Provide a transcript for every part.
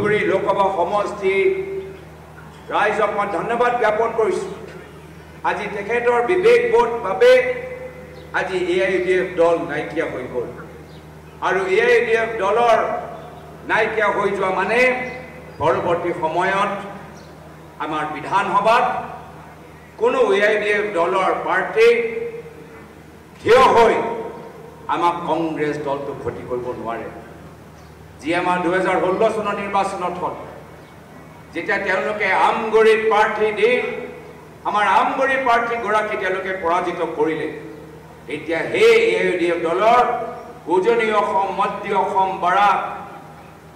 ধুবুৰী লোকসভা সমষ্টি ৰাইজক মই ধন্যবাদ জ্ঞাপন কৰিছোঁ। আজি তেখেতৰ বিবেকবোধ বাবে আজি A I U D F দল নাইকিয়া হৈ গ'ল। আৰু A I U D F দলৰ নাইকিয়া হৈ যোৱা মানে পৰৱৰ্তী সময়ত আমাৰ বিধানসভাত কোনো এ আই ডি এফ দলৰ প্ৰাৰ্থী থিয় হৈ আমাক কংগ্ৰেছ দলটো ক্ষতি কৰিব নোৱাৰে। যি আমাৰ দুহেজাৰ ষোল্ল চনৰ নিৰ্বাচনত হ'ল যেতিয়া তেওঁলোকে আমগুৰিত প্ৰাৰ্থী দি আমাৰ আমগুৰি প্ৰাৰ্থীগৰাকী তেওঁলোকে পৰাজিত কৰিলে এতিয়া সেই এ আই ডি এফ দলৰ উজনি অসম মধ্য অসম বৰাক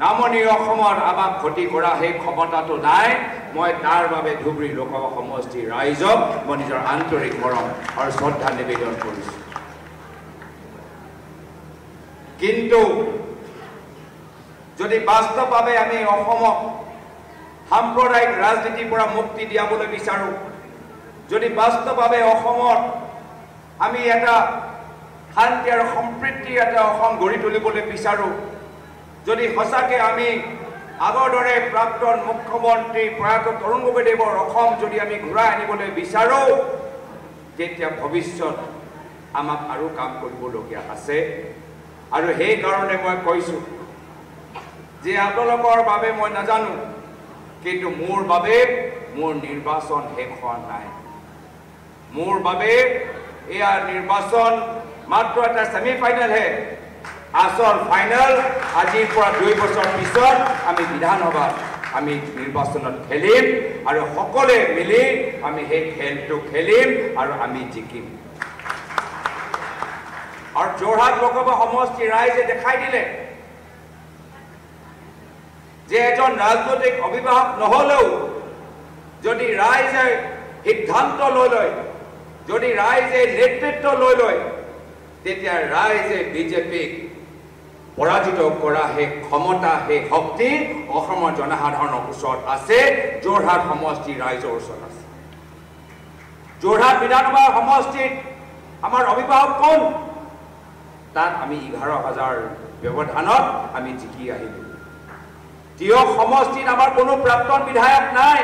নামনি অসমত আমাক ক্ষতি কৰা সেই ক্ষমতাটো নাই মই তাৰ বাবে ধুবুৰী লোকসভা সমষ্টিৰ ৰাইজক মই নিজৰ আন্তৰিক মৰম আৰু শ্ৰদ্ধা নিবেদন কৰিছোঁ। কিন্তু যদি বাস্তৱভাৱে আমি অসমক সাম্প্ৰদায়িক ৰাজনীতিৰ পৰা মুক্তি দিয়াবলৈ বিচাৰোঁ যদি বাস্তৱভাৱে অসমত আমি এটা শান্তি আৰু সম্প্ৰীতিৰ এটা অসম গঢ়ি তুলিবলৈ বিচাৰোঁ যদি সঁচাকৈ আমি আগৰ দৰে প্ৰাক্তন মুখ্যমন্ত্ৰী প্ৰয়াত তৰুণ গগৈদেৱৰ অসম যদি আমি ঘূৰাই আনিবলৈ বিচাৰোঁ তেতিয়া ভৱিষ্যত আমাক আৰু কাম কৰিবলগীয়া আছে। আৰু সেইকাৰণে মই কৈছোঁ যে আপোনালোকৰ বাবে মই নাজানো কিন্তু মোৰ বাবে মোৰ নিৰ্বাচন শেষ হোৱা নাই। মোৰ বাবে এয়া নিৰ্বাচন মাত্ৰ এটা ছেমি ফাইনেলহে আচল ফাইনেল আজিৰ পৰা দুই বছৰ পিছত আমি বিধানসভাত আমি নিৰ্বাচনত খেলিম আৰু সকলোৱে মিলি আমি সেই খেলটো খেলিম আৰু আমি জিকিম। আৰু যোৰহাট লোকসভা সমষ্টিৰ ৰাইজে দেখাই দিলে যে এজন ৰাজনৈতিক অভিভাৱক নহলেও যদি ৰাইজে সিদ্ধান্ত লৈ লয় যদি ৰাইজে নেতৃত্ব লৈ লয় তেতিয়া ৰাইজে বিজেপিক পৰাজিত কৰা সেই ক্ষমতা সেই শক্তি অসমৰ জনসাধাৰণৰ ওচৰত আছে। যোৰহাট সমষ্টিৰ ৰাইজৰ ওচৰত আছে। যোৰহাট বিধানসভা সমষ্টিত আমাৰ অভিভাৱক কোন? তাত আমি এঘাৰ হাজাৰ ব্যৱধানত আমি জিকি আহিলোঁ। তিয়ক সমষ্টিত আমাৰ কোনো প্ৰাক্তন বিধায়ক নাই।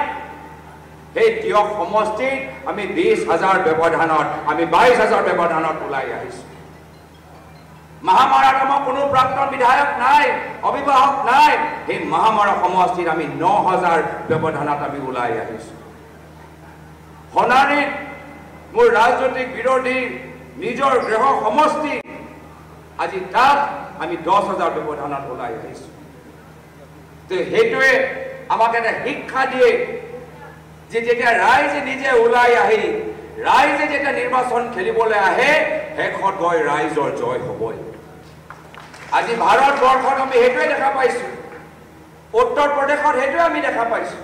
সেই তিয়ক সমষ্টিত আমি বিশ হাজাৰ ব্যৱধানত আমি বাইছ হাজাৰ ব্যৱধানত ওলাই আহিছোঁ। মহামাৰাত আমাৰ কোনো প্ৰাক্তন বিধায়ক নাই অভিভাৱক নাই। সেই মহামাৰা সমষ্টিত আমি ন হাজাৰ ব্যৱধানত আমি ওলাই আহিছোঁ। সোণাৰীত মোৰ ৰাজনৈতিক বিৰোধী নিজৰ গৃহ সমষ্টি আজি তাত আমি দহ হাজাৰ ব্যৱধানত ওলাই আহিছোঁ। সেইটোৱে আমাক এটা শিক্ষা দিয়ে যে যেতিয়া ৰাইজে নিজে ওলাই আহি ৰাইজে যেতিয়া নিৰ্বাচন খেলিবলৈ আহে শেষত গৈ ৰাইজৰ জয় হ'বই। আজি ভাৰতবৰ্ষত আমি সেইটোৱে দেখা পাইছোঁ। উত্তৰ প্ৰদেশত সেইটোৱে আমি দেখা পাইছোঁ।